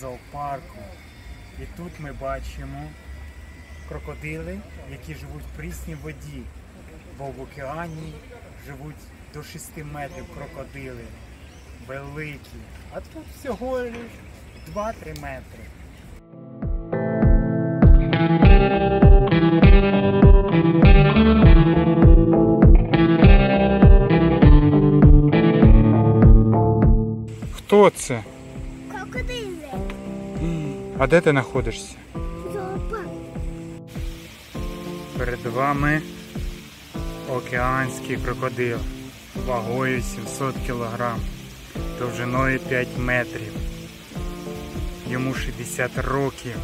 зоопарку. І тут ми бачимо крокодили, які живуть в прісній воді, бо в океані живуть до 6 метрів крокодили. Великі. А тут всього лиш 2-3 метри. Хто це? Крокодили. А де ти знаходишся? Зоопарк. Перед вами океанський крокодил вагою 700 кг, довжиною 5 метрів. Йому 60 років.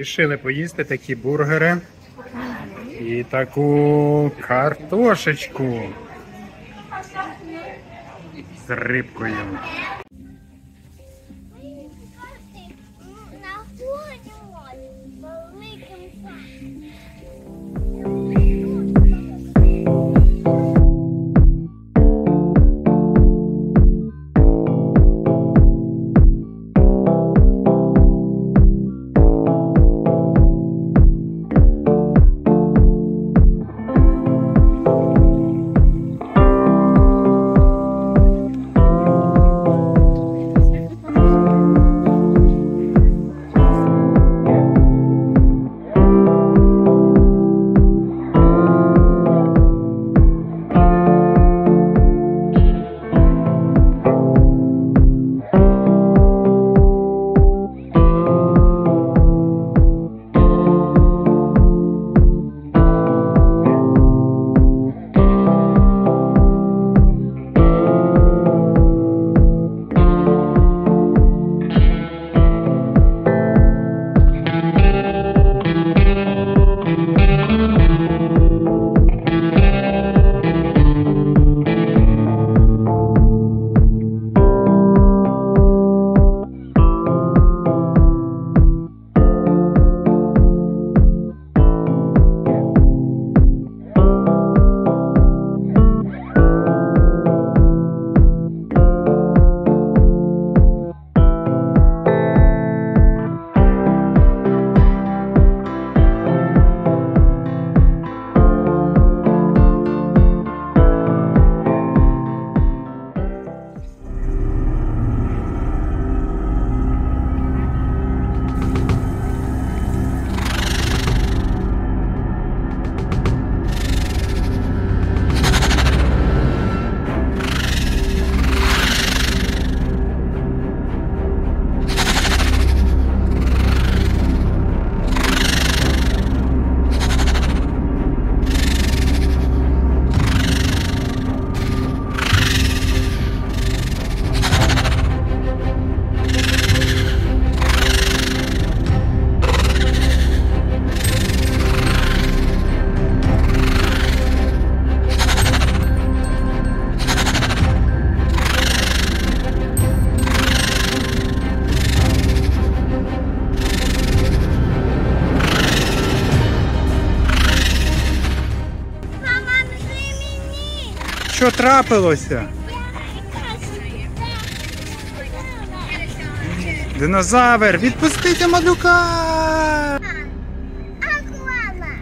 Рішили поїсти такі бургери і таку картошечку з рибкою. Що трапилося? Динозавр, відпустите малюка! Акуана.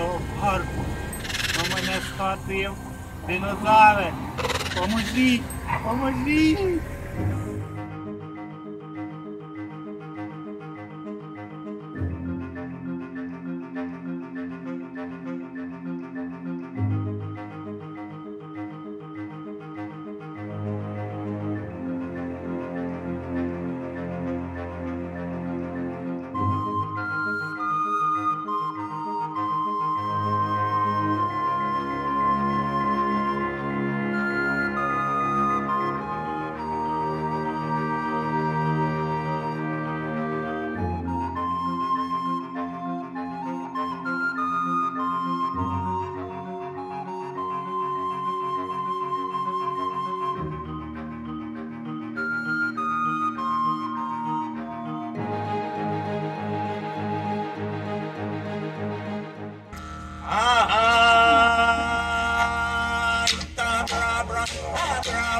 That's парку. На мене схватив динозавр. Поможіть! Поможіть!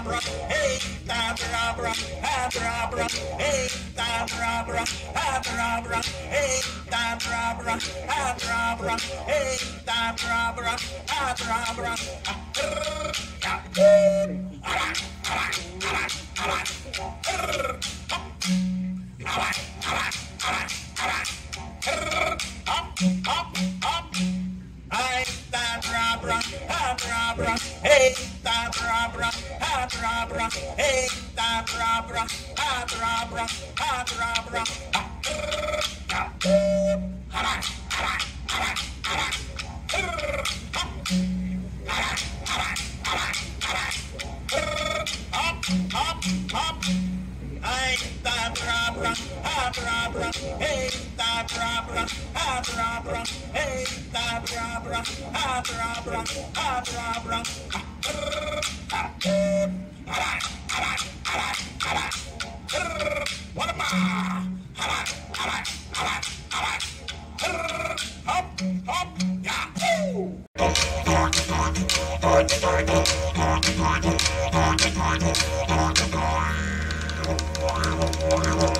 Abra, hey, Abrabra, Abrabra, hey, Abrabra, Abrabra, hey, Abrabra, Abrabra, hey, Abrabra, Abrabra, Abrabra, Adrabra, Adrabra, hey, Adrabra, Adrabra, Adrabra. Hop, hop, hop. Hey, da bra bra, ha bra bra, hey, da bra bra, ha bra bra, hey, da bra bra, ha bra bra, ha bra bra, Thank you.